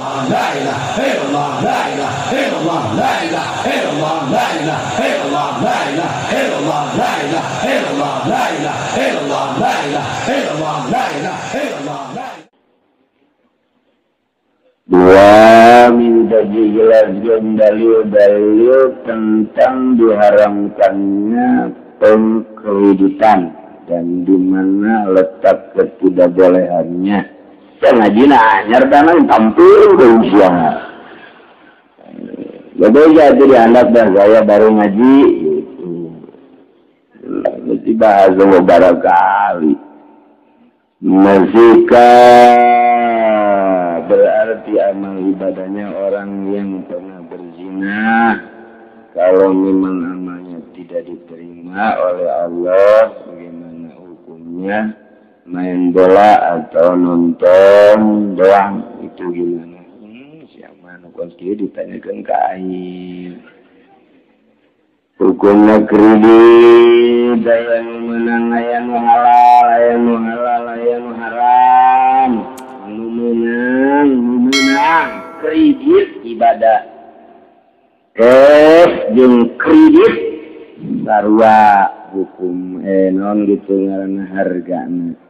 Dua minta dalil-dalil tentang diharamkannya pengkreditan dan di mana letak ketidakbolehannya. ngaji tampilusia jadi saya baru ngaji berarti amal hi ibadahnya orang yang pernah berzina kalau memang namanya tidak diterima oleh Allah sebagai hukumnya sih mainbola atau nonton doang itu gimana ini si manaski ditanya hukumnya kreditang menang yang mengalala yang mengala-la yang mengharam menang kredit ibadah kredit baru hukum enon eh, diran harga nanti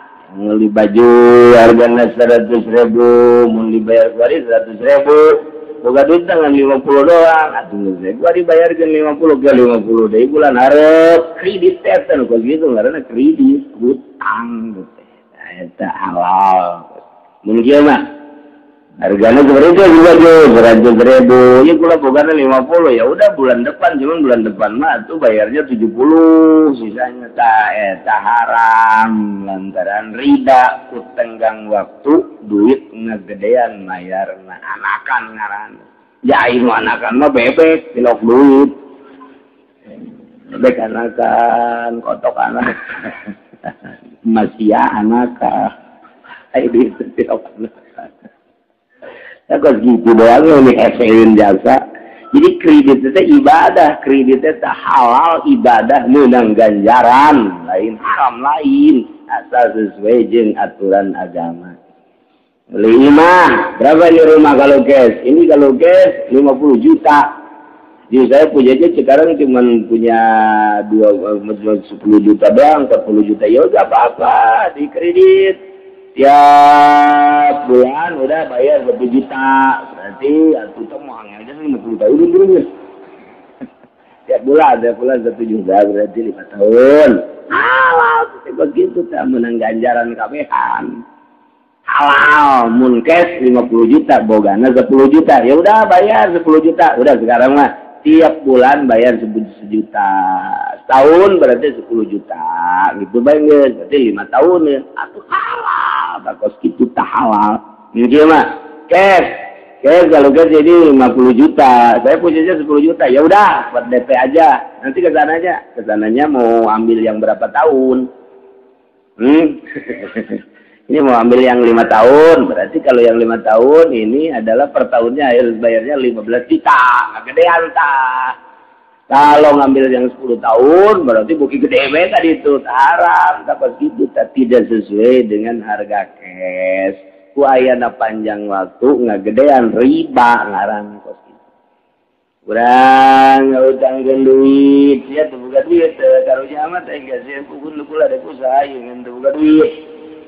ngali baju harga seratus rebu mu dibayar ku ratus re buka duangangan lima puluh doang aduh ngze gua dibayar ke lima puluh ga lima puluh day bulan arep kredit tertan gitu nga kredit good amb eneta halal mungkin mah harganya seperti itu juga Jo seratus ribu ya pula bukannya lima puluh ya udah bulan depan cuman bulan depan mah tuh bayarnya tujuh puluh sisanya tak eh tak haram lantaran rida kutenggang waktu duit ngegedean layar na anakan ngaran ya, ini anakan mah bebek pilok duit bebek anakan kotok anak masih ya anakan ayo duit pilok anak kok gitu doang yang SPN jasa jadi kredit itu ibadah kredit itu halal ibadah menang ganjaran lain haram lain asal sesuai jeng aturan agama lima berapa ini rumah kalau cash ini kalau lima puluh juta jadi saya punya aja, sekarang cuma punya dua eh, sepuluh juta doang 40 juta ya udah apa-apa di kredit tiap bulan udah bayar berapa juta berarti ya tutup mau hanya aja lima puluh tahun dulu tiap bulan tiap bulan satu juta berarti lima tahun halal begitu tak menang ganjaran kabehan halal munkes puluh juta bogana sepuluh juta ya udah bayar sepuluh juta udah sekarang mah tiap bulan bayar sejuta tahun berarti sepuluh juta gitu banget berarti lima tahun ya atau halal bagus, gitu tak halal gitu ya, mah cash cash kalau cash jadi lima puluh juta saya punyanya sepuluh juta ya udah buat DP aja nanti ke sana aja ke sananya mau ambil yang berapa tahun hmm Ini mau ambil yang lima tahun, berarti kalau yang lima tahun ini adalah per tahunnya harus bayarnya 15 juta, nggak gede anta Kalau ngambil yang 10 tahun, berarti buki gede banget tadi itu, haram, tapi gitu, tidak sesuai dengan harga cash. Ku panjang waktu, nggak gedean riba, ngaran kos itu. Kurang, nggak gendut, duit, ya tuh buka duit, karunya eh, amat, enggak eh, sih, pukul-pukul ada usaha, yang tuh buka duit.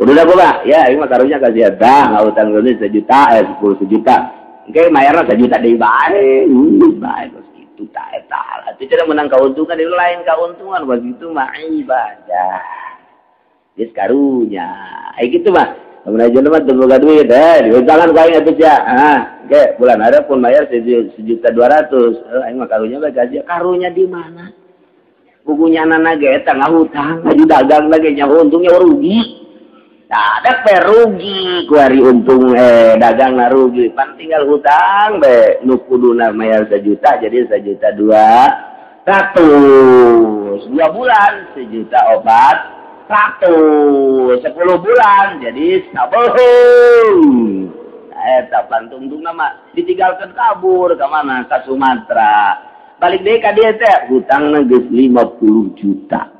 udah udah coba, ya, ini mah taruhnya kasih ada, nggak utang dulu sejuta, eh sepuluh sejuta. Oke, mayarnya sejuta deh baik, baik eh, terus eh, gitu, tak etal. Eh, itu cara menang keuntungan, itu lain keuntungan, gitu mah ya. ibadah. Ini karunya, eh gitu mah. Kemudian aja mah gak duit, eh, diutangan kau ingat aja. Ah, ya, oke, bulan ada pun bayar sejuta dua ratus. Eh, ini mah karunya baik ya Karunya di mana? Bukunya anak-anak nggak hutang, lagi dagang lagi, nyawa untungnya rugi. Nah, ada pe rugi kuari untung eh dagang na rugi pan tinggal hutang be nu kudu namanya sejuta jadi sejuta dua ratus dua bulan sejuta obat ratus sepuluh bulan jadi eh tak pantung tuh nama ditinggalkan kabur ke mana ke Sumatera balik deh ke dia teh hutang lima 50 juta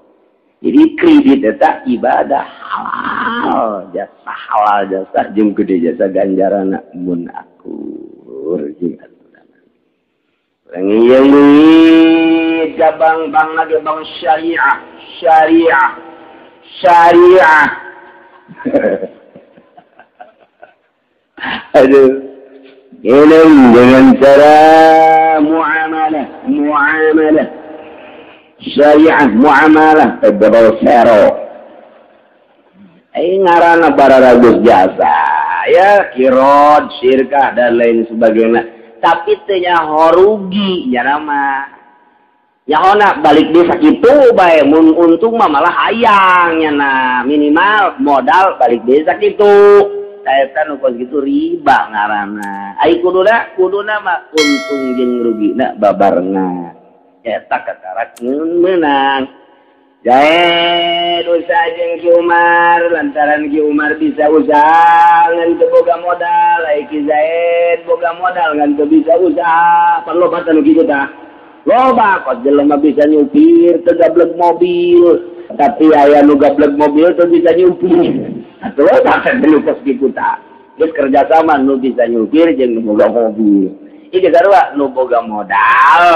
jadi kredit tetap ibadah halal jasa jasa kede jasa ganjaran anak akuangbang lagi Bang Syariah Syariah syariahm dengan cara muaeh muaeh saya muamalahbroo nga para ragu jasa kiro sirka dan lain sebagai tapinya hor ruginya ya on balikak gitu bay untuk mamalah ayaangnya minimal modal balik desa gitutan gitu riba ngarantung rugi ba kata menang zang cumar lantsaran Umar bisa us kega modal lagi za Boga modal ngan bisa udah perluta bisa nyukir tetap blog mobil tapi aya luga blog mobil tuh bisa nyu atau terus kerjasama bisa nyukir jega mobilga modal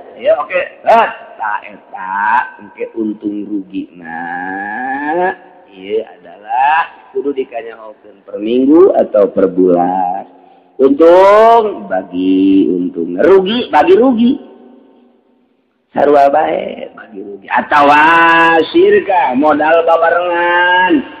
Oke eh, untung rugi I adalah dikannya Open perminggu atau perbula untung bagi untung rugi bagi rugi baik bagi rugi atau sirka modal babangan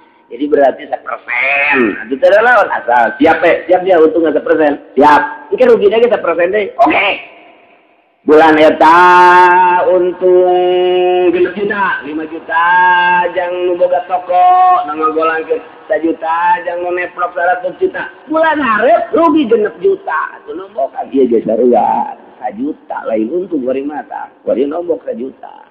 Jadi berarti sepersen. Hmm. Nah, itu tidak lawan asal. Siap ya? Siap dia untung sepersen. Siap. Mungkin rugi lagi persen deh. Oke. Bulan eta untung lima juta, lima juta jangan nuboga toko, nama golang ke juta, jangan neprok seratus juta. Bulan harap rugi genep juta, itu nuboga dia jasa rugi. juta lain untung goreng mata, goreng satu juta.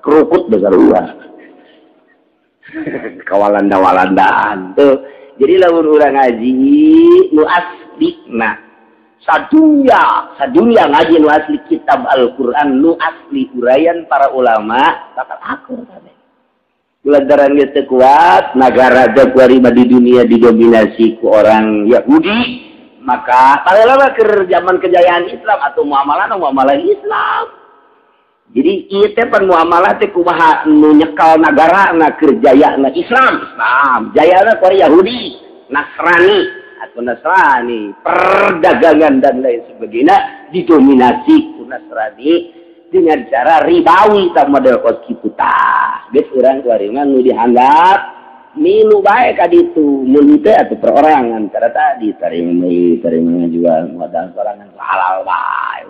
keruput besar ulah dawalan dah tuh jadi lamun urang ngaji nu aslikna sadunya sadunya ngaji nu asli kitab Al-Qur'an nu asli uraian para ulama takat akur kabeh Kulantaran kita kuat, negara Jaguarima di dunia didominasi ku orang Yahudi, maka paling lama ke zaman kejayaan Islam atau muamalah muamalah Islam jadi Muhammadku menyekal negara kerja yang Islam Islam Jaya Yahudi Nasrani atau Nasrani perdagangan dan lain sebagai didominasinasrani dengan cara ribawi model koski put keandi minuu baik tadi itu atau perorangan karena tadi terhi terimanya juga wa halal lain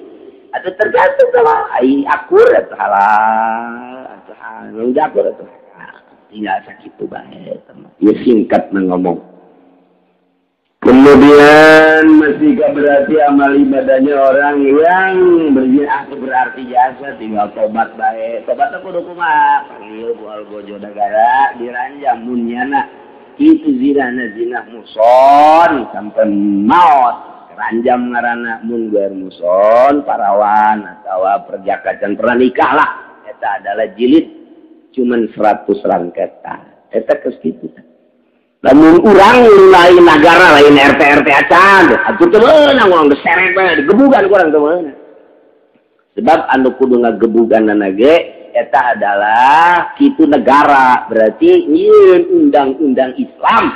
tergantung aku sakit singkat ngomong kemudian masih berarti amali ibanya orang yang berzina ah, berarti jasa tinggal tobat baik tobat rumah bojo negara diranca munak ituzinazina muson sampai mau panjang marana mu ber muson parawan atau perjakajan perkalalah adalah jilid cuman 100 rang keta namun mulai negara lain rtRTatanangbabung adalah kitu negara berarti nyun undang-undang Islam yang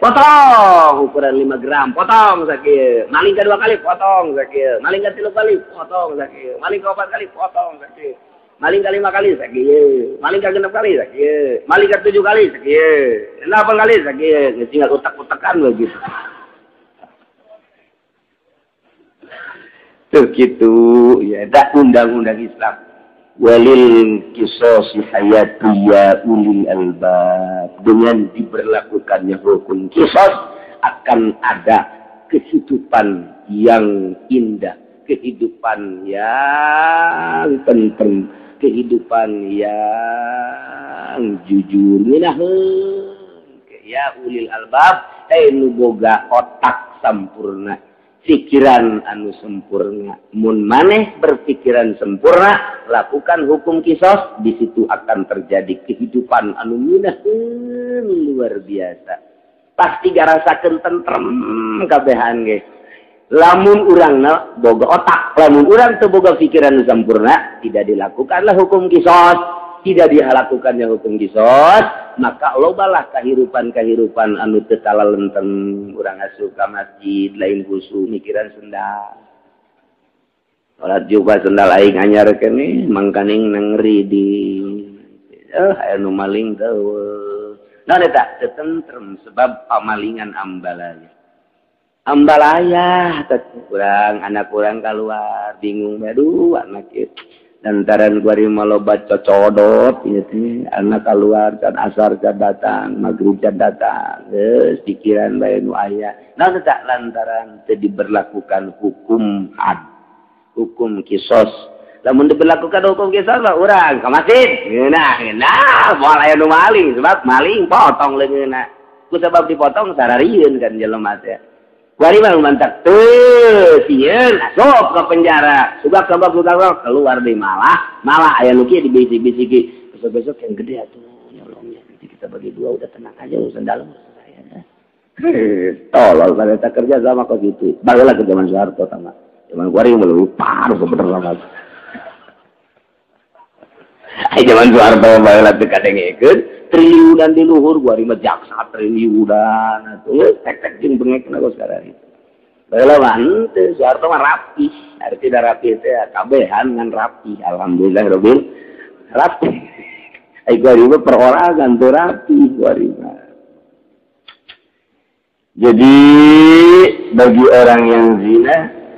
potong ukuran 5 gram, potong sakit. Maling kedua kali, potong sakit. Maling ketiga kali, potong sakit. Maling keempat kali, potong sakit. Maling kelima kali sakit. Maling keenam kali sakit. Maling ketujuh kali sakit. Delapan kali sakit. Ya, tinggal utak-utakan begitu. Tuh gitu, ya, tak undang-undang Islam walil kisos dia ya ulil albab dengan diberlakukannya hukum kisos akan ada kehidupan yang indah kehidupan yang penting kehidupan yang jujur minahe ya ulil albab eh boga otak sampurna pikiran anu sempurna mun maneh berpikiran sempurna lakukan hukum kisos di situ akan terjadi kehidupan anu minahun luar biasa pasti garasakeun tentrem kabehan ge lamun urang boga otak lamun urang teu boga pikiran sempurna tidak dilakukanlah hukum kisos tidak dia lakukan yangungott maka lobalah kehidupan-kehirpan anu Tekala lenteng kurang suka masjid lain khusussu mikiran sendart juga sendal lain hanya mangkaning Neri di eh, sebab pemalingan ambalanya ambmbaayaah kurang anak kurang kalau bingung medu anak Kid lantaran Gu mal looba cococodot anak keluar dan asar jabatan magrufja datang terus pikiran bayaya lantaran jadi belakukan hukum ad hukum kisos namun untuk melakukan hukum kisos orang masjibab maling potongbab dipotong secaraun kan je ya sok ke penjara sudah kebak keluar di malah malah aya Luki dibisik-bisiki besok-besok yang gede tuh nyolongnya. Nanti ya. kita bagi dua udah tenang aja urusan dalam urusan saya ya. eh, tolol saya tak kerja sama kok gitu barulah ke zaman Soeharto sama zaman Kuari belum lupa harus bener Ay zaman Soeharto baheula teu kadengekeun triliunan di luhur gua rima jaksa triliunan atuh tek tek jeng bengekeun aku sekarang. Baheula mah henteu Soeharto mah rapi, arti da rapi teh kabehan ngan rapi alhamdulillah robbil rapi. Ay gua rima perorangan tuh rapi gua rima. Jadi bagi orang yang zina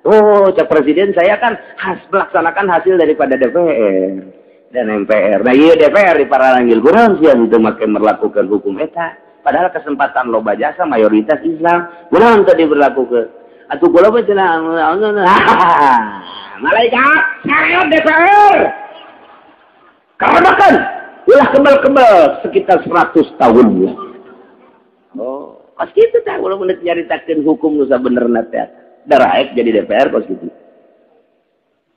Oh, cak presiden saya kan has melaksanakan hasil daripada DPR dan MPR. Nah, iya DPR di para langgil kurang sih itu makin melakukan hukum eta. Eh, Padahal kesempatan loba jasa mayoritas Islam kurang tadi berlaku. Atau kalau betul malaikat saya DPR. Karena ulah kan, kebal-kebal sekitar 100 tahun. Oh, pas kita gitu tak kalau menit nyaritakan hukum nusa bener nanti. Ada jadi DPR konstitusi.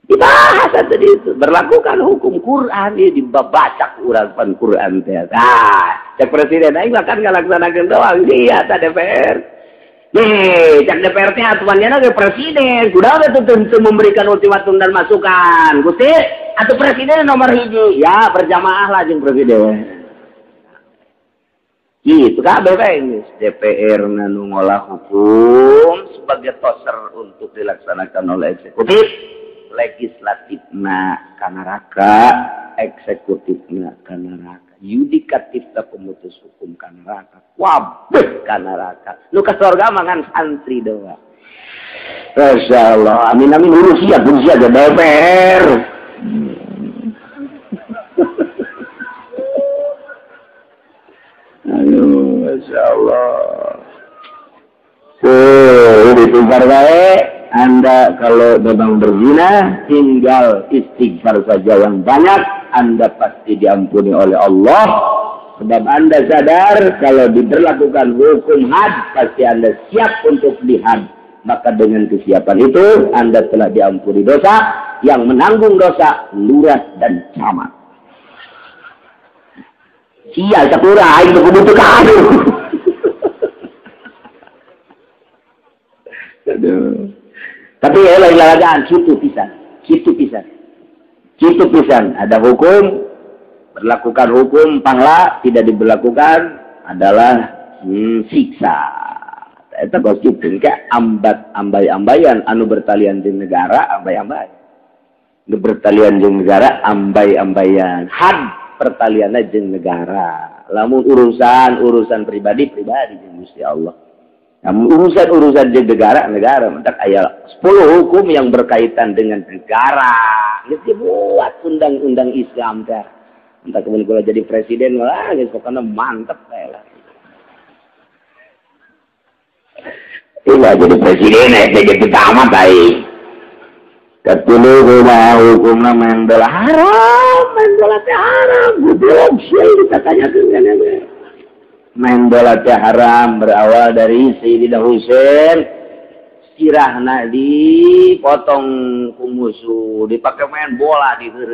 Dibahas tadi itu. Berlakukan hukum Quran. Ya, dibabacak urapan Quran. Ya. Nah, presiden. Ayo kan nggak laksanakan doang. Iya, tak DPR. Nih, cak DPR nya aturannya ke presiden. sudah ada tuh tentu memberikan ultimatum dan masukan. Gusti, atau presiden nomor hiji. Ya, berjamaah lah jeng presiden. Gitu bebek ini. DPR nanu ngolah hukum sebagai toser untuk dilaksanakan oleh eksekutif, legislatifnya kana raka, eksekutifnya kana raka, yudikatifnya pemutus hukum kana raka, kabeh kana raka. Lu ke sorga mangan santri doang. Masya Allah, amin amin urus ya, urus ya DPR. Aduh, Masya Allah. Tuh, istighfar Anda kalau memang berzina, tinggal istighfar saja yang banyak. Anda pasti diampuni oleh Allah. Sebab Anda sadar kalau diberlakukan hukum had, pasti Anda siap untuk dihad. Maka dengan kesiapan itu, Anda telah diampuni dosa. Yang menanggung dosa, lurah dan camat. Iya, Sial, tak pura aing tuh butuh kado. Tapi ya lain lalagaan ah, situ pisan, situ pisan. situ pisan, ada hukum berlakukan hukum pangla tidak diberlakukan adalah hmm, siksa. Eh, kau gosip kayak ambat ambay ambayan anu bertalian di negara ambai-ambai. Bertalian di negara ambai-ambayan. Had pertaliannya jeng negara namun urusan urusan pribadi pribadi jeng Gusti Allah namun urusan urusan jeng negara negara mentak ayat sepuluh hukum yang berkaitan dengan negara jadi buat undang-undang Islam dah, entah kemudian kalau jadi presiden lah jadi pokoknya mantep kayak lah Iya jadi presiden, eh, jadi amat baik. ram haram berawal dari Sidiidaein sirah nadi potong kumu muuh dipakai main bola diber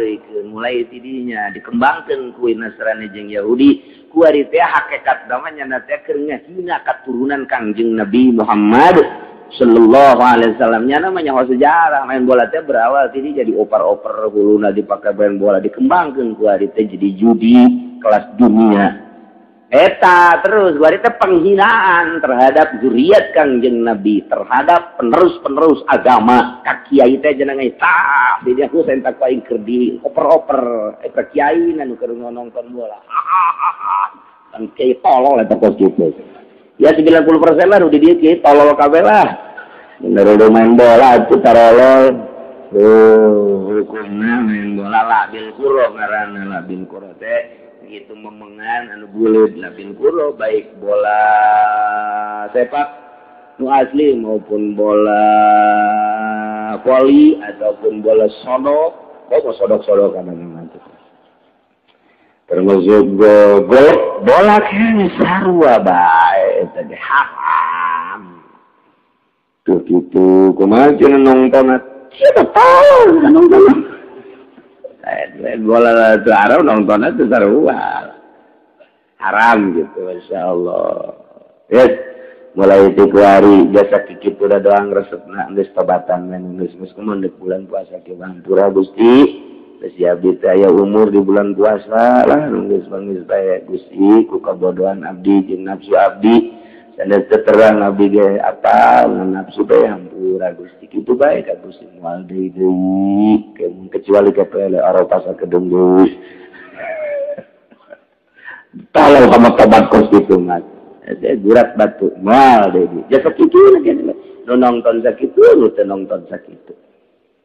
mulai tiinya dikembangkan kuin Nasranijeng Yahudi kuar hakekatnyanda tekernyanyakat turunan Kangjeng Nabi Muhammad Shallallahu Alaihi Wasallamnya namanya hal sejarah main bola teh berawal tadi jadi oper-oper hulu dipakai main bola dikembangkan gua teh jadi judi kelas dunia eta terus gua teh penghinaan terhadap zuriat kangjeng Nabi terhadap penerus-penerus agama kakiai teh jenengan tah jadi aku sentak paling kerdi oper-oper eh kakiai nanu kerungan nonton bola kan kiai tolol eta kos gitu Ya 90 persen lah udah dikit, tolol kabel lah. Bener udah main bola itu tarolol. Oh, hukumnya main bola lah. kuro karena labin kuro teh gitu memengan anu bulut labin kuro baik bola sepak nu asli maupun bola kuali ataupun bola sodok kok oh, mau sodok sodok kan nanti termasuk bola bola kan sarua baik tadi diharam. Tuh Kemana kemarin nonton siapa tahu nonton. Eh, bola itu haram nonton itu seruan. Haram gitu, masya Allah. Yes, ya, mulai tiku hari biasa kiki pura doang resep nak nulis tobatan dan nulis nulis bulan puasa ke Pura Gusti siapit saya umur di bulan puasa lah nulis bangis saya Gusti ku kabodohan Abdi jin nafsu Abdi sana terang Abdi ge apa nafsu bae hampura Gusti kitu bae ka Gusti moal deui deui kecuali ka pele aropa sakedeung geus kalau kamu tobat kos itu mas eh, gurat batu mal deui jasa kitu lagi nonton sakitu nu teu nonton sakitu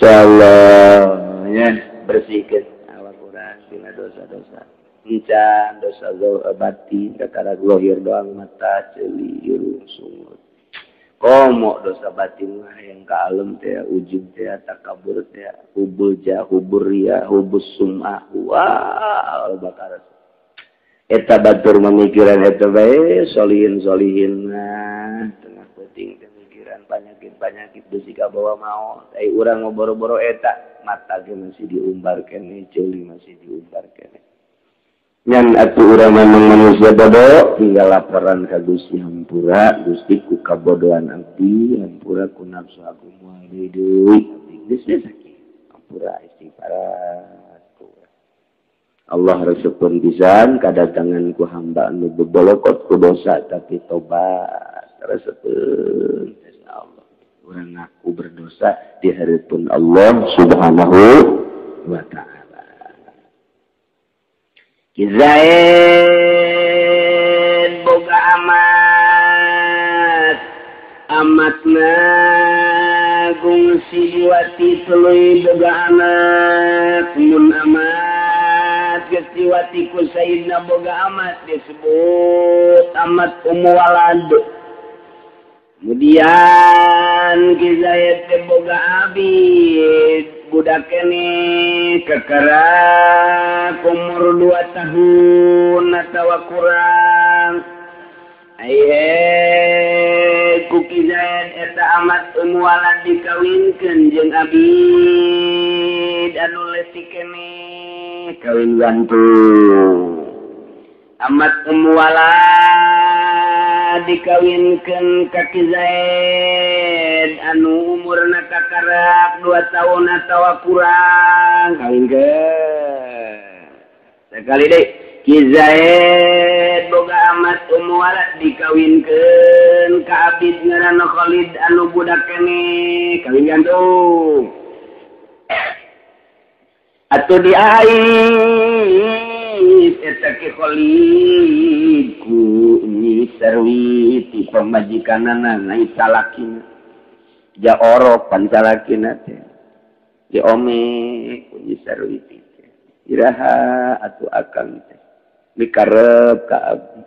salamnya bersihkirpun dosa-dosacan dosa batti eh, kehir doang matali kom dosa batinlah yang kalm kayak ujita kabur ya hubu jahuburria hubus summahua etab Batur memikiran Haway solinezolina be bawa mau ngobroro-boro etak eh, mata masih didiumbarkan nih jelly masih didiumbarkan yang u manusia boddook hingga laporan kadu si Hampura guststiiku kabodohan nanti yangpura kuna suaku Inggrisnya para Allah resrespon pisan ke tanganku hambaanbolokotku dosa tapi toba tersebut ya karena aku berdosa di hari pun Allah Subhanahu Wa Ta'alaza Boga amat amat nagung siwatilu a kewatiikuna Boga amat disebut amat umualan kemudian gezayat temboga Abi Budak ini kekerrang umur 2 tahun nastawa Quran kuki Zaeta amat pemualan dikawinkanje Abi dan kawin amat pemualan di dikawinkan keza anu murnaaka dua tahuntawa kurang kawin ke sekali deh kiza boga amatmuat dikawinkan kabit ngaranno Khlid anuubudak ke nih kalianwin gan Hai atau diahi ku serwiti pemajikan salakina ja ya oro pancalakina di ya ome punya serwiti iraha atu akang teh dikarep ka abdi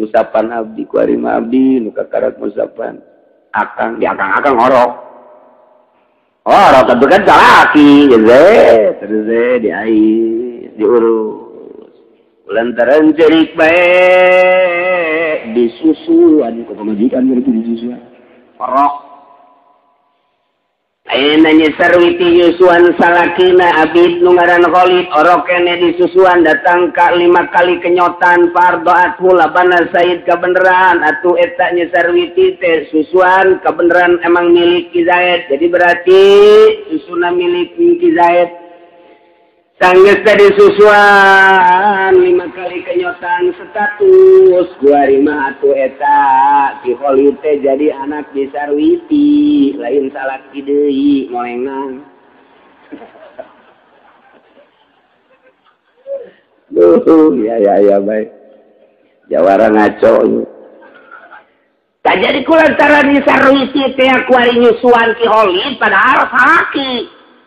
musapan abdi ku harima abdi nu musapan akang di ya akang akang orok oro tapi kan salaki ya terus di air diurus dan terenje baik disus Or disus datang Ka lima kali keyotan pardoat fullpan Said kebeneran atau etaknya serviiti susan kebenareran Emang milik Ki Zat jadi berarti susuna milik Wi Zat an tadi suswa lima kali keyosan status gua lima atuh eteta tihol jadi anak bisa wii lain sala ide ngonganiya ya ya baik jawara ngaco tak jadi kutara bisa rui akunywan tiho pada harus haki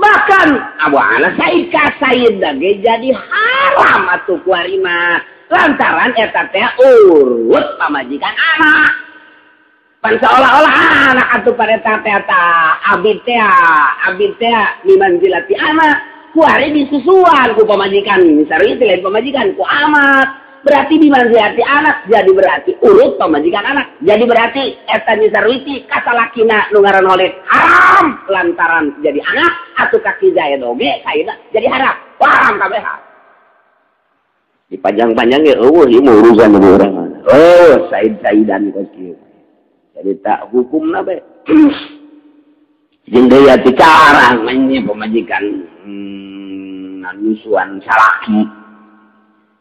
bahkan Abbu ah, anak jadihala kuma lantaran urmajikan anak panca olah-olah anakta ku susuanku pemajikan misalnyanilai pemajikanku amatku berarti dimanziati anak jadi berarti urut pemajikan anak jadi berarti eta nisarwiti kasalakina nungaran oleh haram lantaran jadi anak atau kaki jaya doge kaina jadi haram haram kabeh di panjang ya oh ini mau urusan sama orang oh said saidan kau jadi tak hukum nabe jendela tikarang ini pemajikan hmm, nusuan salaki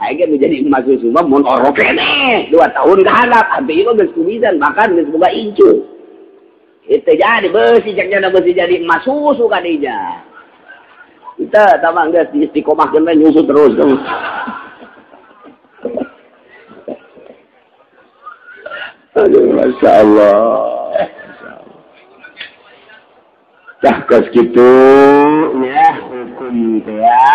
Akhirnya menjadi emas susu mohon mun orokene dua tahun ke kehalap habis itu geus kumidan bahkan geus boga incu. Itu jadi besi cek jadi besi jadi emas susu kadija. Kita tamang geus di istiqomah kena nyusu terus tuh, Aduh, Masya Allah. Dah gitu, ya, hukum ya.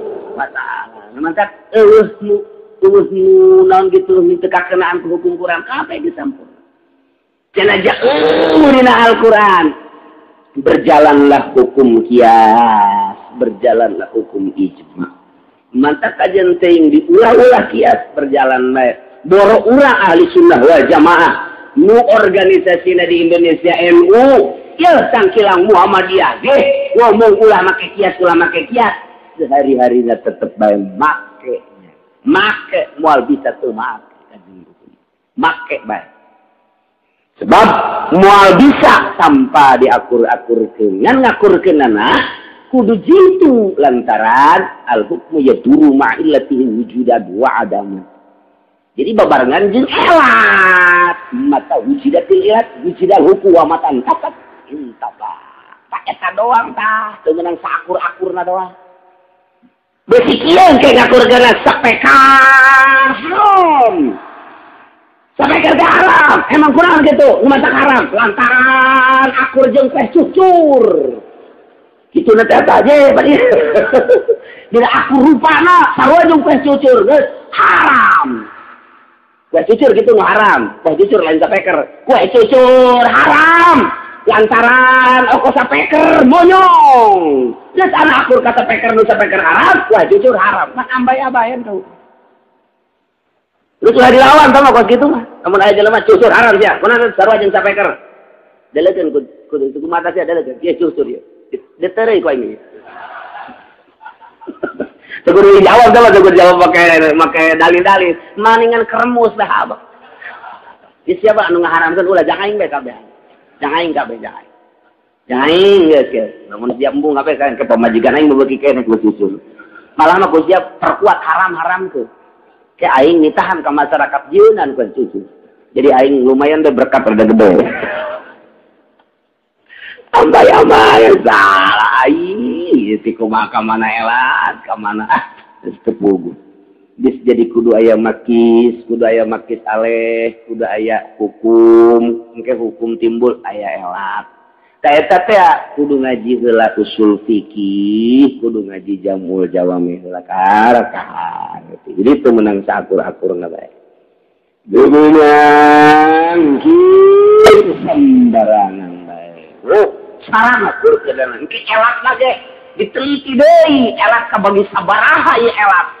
terus terus gituek Alquran berjalanlah hukum kiaas berjalanlah hukum ijmah mantap dilang perjalannahlah jamaah mu organisasi di Indonesia MUlang Muhammadiyah deh Wow ulama ke kia selama ke kiaat sehari-harinya tetap baik make make mual bisa tuh make make baik sebab mual bisa tanpa diakur-akur dengan ngakur kenana kudu jitu lantaran al hukmu yaduru ma'illatihi wujuda dua adamu jadi babarengan jin elat mata wujudatil tilat wujudal hukum wa matan tapat intapa tak doang tah teu menang akur akurna doang besikian ke ngakurkeuna sampai karam sampai kerja haram emang kurang gitu ngumatak haram lantaran aku jeung teh cucur gitu nanti apa aja bani bila aku rupana sarua jeung teh cucur haram Kue cucur gitu nggak haram, kue cucur lain sampai ker, kue cucur haram lantaran aku sa peker monyong Nas anak akur kata peker nusa peker haram wah jujur haram Mak ambay abayan tuh. Lu sudah dilawan sama kok gitu mah. Namun aja lemah jujur haram sia. Ya. Kuna sarua jeung sapeker. Delekeun ku ku ku mata ada lagi dia jujur ya Deterei kau ini. Tegur jawab, sama tegur jawab pakai pakai dalil-dalil. Maningan kremus dah abah. Di siapa anu ngaharamkeun ulah jangan ingat kau. kabeh. Jangan kabeh jangan. Jangan ya sih. Namun siap embung kabeh kan ke pemajikan aing beuki kene ku susul. Malah mah siap perkuat haram-haram ke. Ke aing nitahan ke masyarakat Yunan ku Jadi aing lumayan deh berkat rada gede. Sampai apa ya, ya salah aing. Ti kumaha kemana mana elat, ka mana ah, tepugu. jadi kudu aya Makqis kudu aya Maqis Aleleh ku ayat hukum ke hukum-timbul ayaah elat saya tapi ya kudu ngaji willaatu sulfiki kudu ngaji Jamul Jawamilaaka begitu menang sakur-kur dulu ditelbangabaap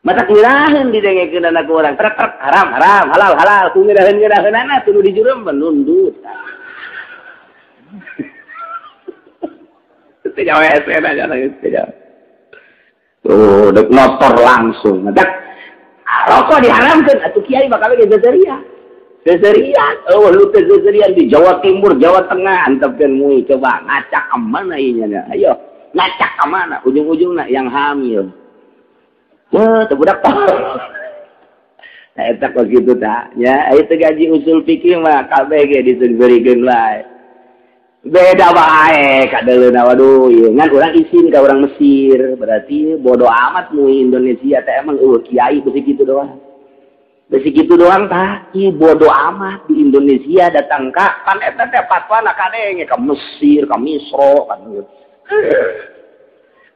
mata ngirahin kena anak orang Terak terak haram haram halal halal ku ngirahin ngirahin anak nah, tulu di jurem menundut tidak wesen aja tidak tuh dek motor langsung nah, dek ah, rokok diharamkan atau nah, kiai bakal ke jazaria jazaria oh lu ke jazaria di Jawa Timur Jawa Tengah antepkan mui coba ngacak kemana ini ayo ngacak kemana ujung-ujungnya yang hamil Ya, itu budak tahu. Nah, itu kok gitu tak? Ya, itu gaji usul fikih mah KBG diseberikan lah. Beda wae eh, kadaleuna waduh ieu ya. kan urang izin ka orang Mesir berarti bodoh amat mu Indonesia teh emang eueuh oh, kiai besi gitu doang. Besi gitu doang tah iya, bodoh amat di Indonesia datang ka kan eta teh fatwa na kadenge Mesir ka Misro kan gitu.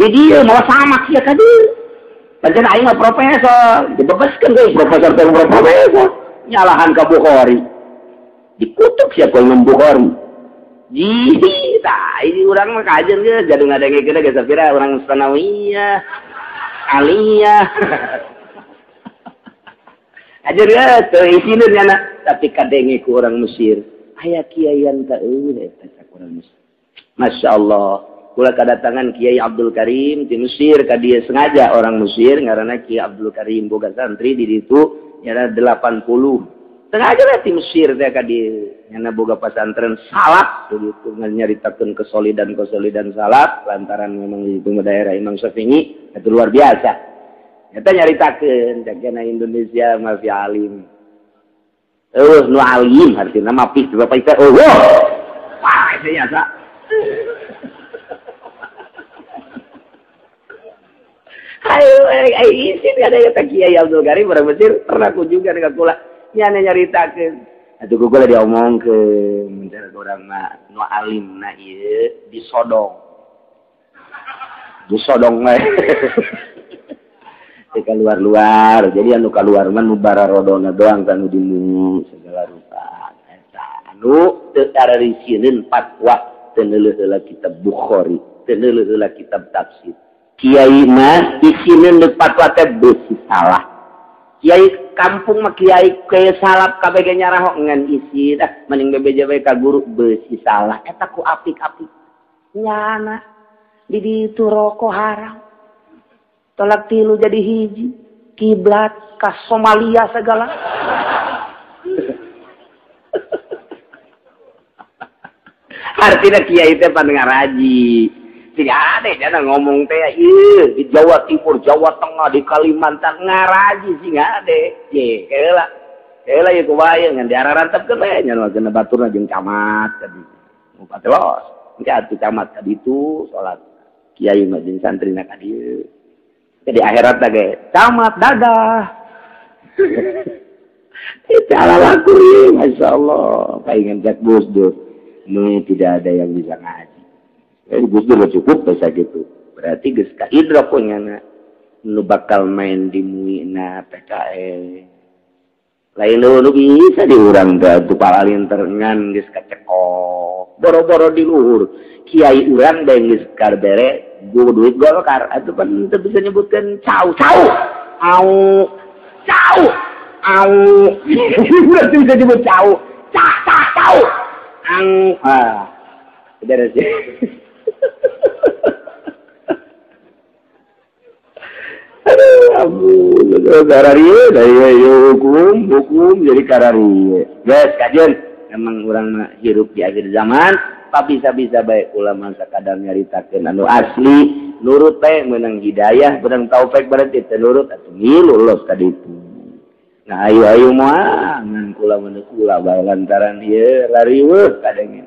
jadi mau sama ya tadi Lajan aing nggak profesor, dibebaskan guys, profesor teh profesor. Nyalahan ka Bukhari. Dikutuk siapa yang Bukhari. Jih, tah ini orang mah kajen nggak ada yang geuna geus kira orang sanawiyah. Aliyah. Ajar ge teu isinu nyana, tapi kadang-kadang ku orang Mesir. kiai yang teu eta kurang Mesir. Masya Allah. Kula kedatangan Kiai Abdul Karim di Mesir, dia sengaja orang Mesir, karena Kiai Abdul Karim boga santri di situ, nyana 80. Sengaja lah di Mesir, dia kadia nyana boga pesantren salat, begitu nyaritakan kesolidan kesolidan salat, lantaran memang di itu daerah Imam Syafi'i, itu luar biasa. Nyata nyaritakan, cakena Indonesia masih alim. Eh, nu alim artinya mapih, bapak itu, oh, wah, itu nyasa. hai er sini ada beir pernahku juga pula nya nyarita ke aduh Google ngomoong ke nom sodong duoddongka luar-luar jadi anu ka keluar man nubara rodona doang kamuu diligung segala rupa anuininempatwakla kitab Bukhari tenla kitab tafsit Kyaimah di sinipat bersi salah Kyai kampung Kyai salakabnyaok is meninggal BK guru besi salahku api tapinyana jadi iturokok haram tolak tilu jadi hiji kiblatkha Somalia segala artinya Kyai panengar raji tidak ada dia ngomong teh iya di Jawa Timur Jawa Tengah di Kalimantan ngaraji sih nggak ada ye kela kela ya kebayang kan di arah rantap kan lah nyawa kena batur najeng camat tadi empat los enggak tuh camat tadi itu sholat kiai majin santri nak tadi jadi akhirat lagi camat dadah itu ala laku ya, masya Allah pengen cek bos tuh ini tidak ada yang bisa ngaji ibu cukup besar gitu berarti ges hidro peng anak lu bakal main dina pk lain lu bisa dirang bat palalin terangan ceko boro-boro diluhur kiai uran dan gikar bere gol kar bisa nyebutkan ca a bisa di ang ku jadi karang orang hirup akhir zaman pap bisa-bisa baik pula masa kadang nyaritaken lalu asli nurut teh menang Hidayah beang taupe ber telurutlos tadi itu nah ayo ayo mua meneku aran dia lawekadang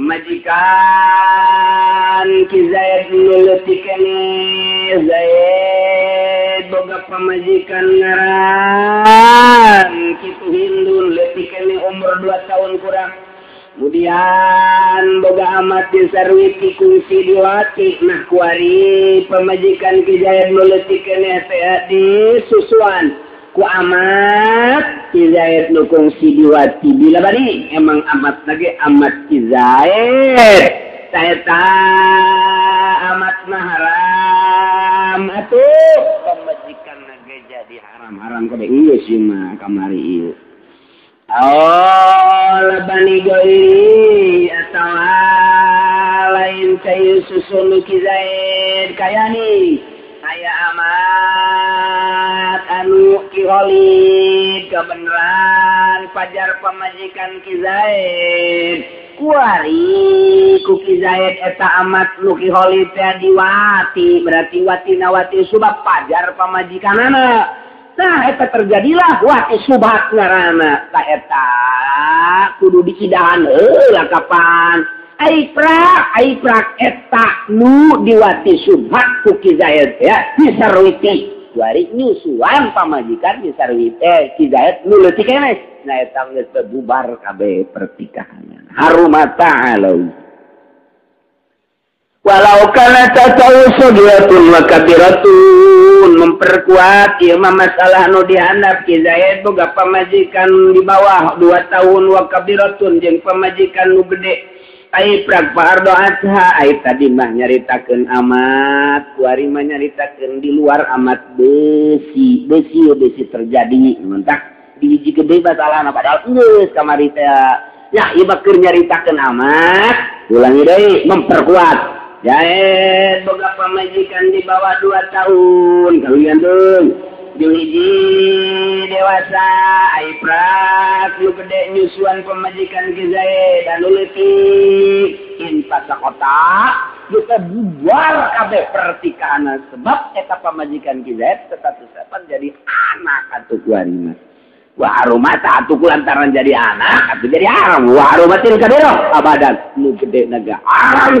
jikan kiza nules Boga pemajikan ngarang Kitu Hindu nule ini umur 2 tahun kurang Bu Boga amatwi dikusi duatiknah kuari pemajikan kijaian nulestiksehat di Suuhan. ku amat kizait dukung sijuwai emang amat lagi amat kizait amat maram amat tuh pembajikan jadi haramrang koma kamarii go lain kay yusulu kizaid kayani amat anuro kebenarran Fajar pemanyikan kizaid kuari kuki Zaideta amat lukiho diwati berarti Watinawati Subat Pajar pemaji kanana terjadilah Wa Subaheta kudu Dickki danlah eh, kapan pra tak mu diwati Subza ya bisa ruwan pamajikan besar nulusbubar KB pertikanya harum mata walaukalaun memperkuat ilmah masalah nudian kiza juga pemajikan di bawah 2 tahun wakab birun yang pemajikan nu gede pragbar doa air tadibak nyaritakan amat kuma nyaritakan di luar amat besi besisi oh, terjadi mentak biji kedebat pada kamarrita ya Ikir nyaritakan amat ulang ide memperkuat ja togajikan eh, di bawah 2 tahun kalian yang dong di dewasa airrat lu kedenyuhan pemajikanza dan kotabukabek pertika anak sebab pemajikan ki tetap sepan menjadi anak atau Tuhan Wah rumah atau lantaran jadi anak tapi jadi armdat lu gede kamo